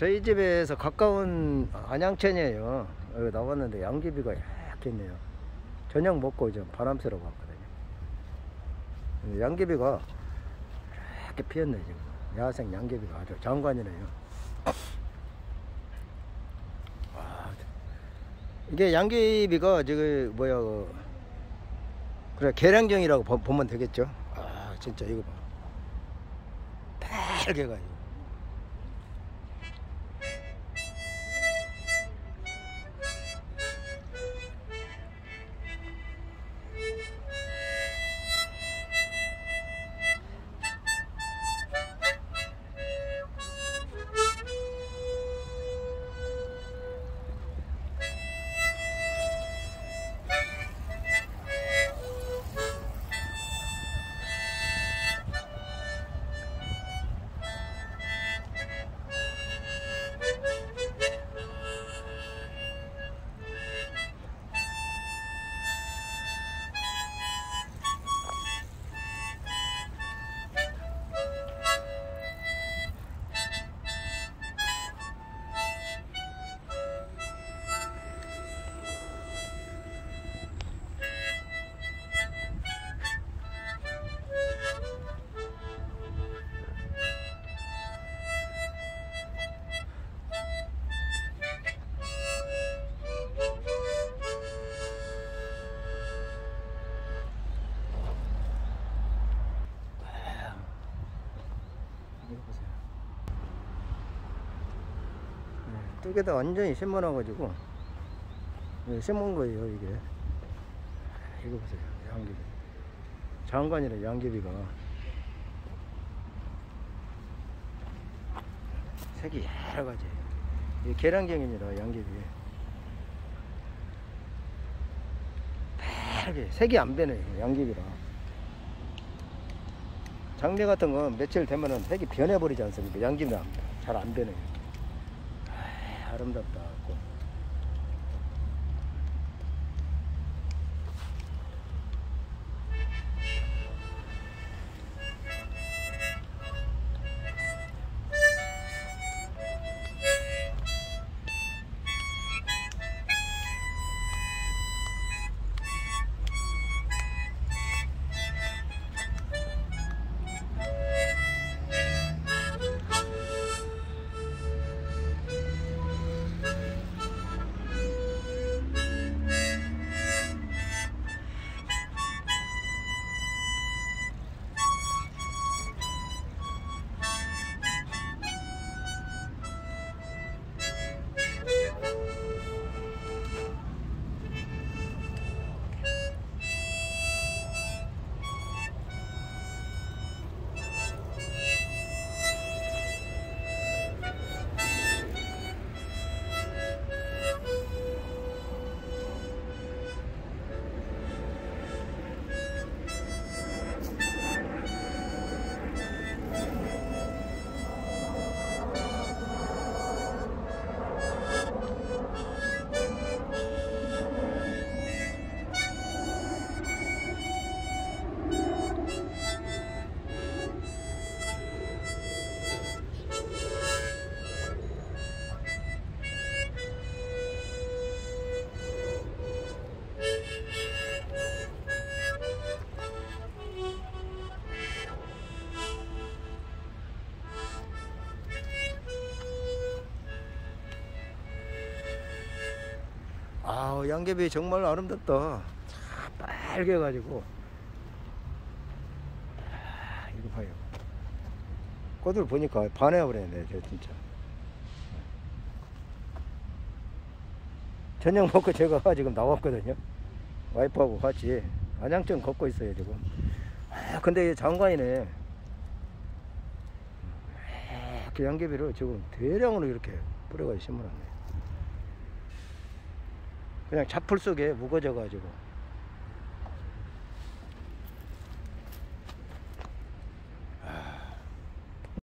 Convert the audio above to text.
저희 집에서 가까운 안양천이에요. 여기 나왔는데 양귀비가 있네요. 저녁 먹고 좀 바람 쐬러 갔거든요. 양귀비가 이렇게 피었네 지금. 야생 양귀비가 아주 장관이네요. 아, 이게 양귀비가 저기 뭐야 그 그래 계량경이라고 보- 보면 되겠죠. 아 진짜 이거 봐. 빨개가지고. 네, 뚝에다 완전히 심어놔가지고 네, 심은 거예요 이게. 이거 보세요 양귀비. 장관이라 양귀비가 색이 여러 가지. 이게 계란경입니다 양귀비. 빨개 색이 안 변해요 양귀비라. 장미 같은 건 며칠 되면은 색이 변해버리지 않습니까? 양귀는 잘 안 변해요. 아, 아름답다. 꽃. 아우 양귀비 정말 아름답다. 참 빨개가지고. 아, 이거 봐요. 꽃을 보니까 반해버렸네, 저 진짜. 저녁 먹고 제가 지금 나왔거든요. 와이프하고 같이 안양천 걷고 있어요, 지금. 아, 근데 이 장관이네. 그 양귀비를 지금 대량으로 이렇게 뿌려가지고 심어놨네. 그냥 잡풀 속에 묵어져 가지고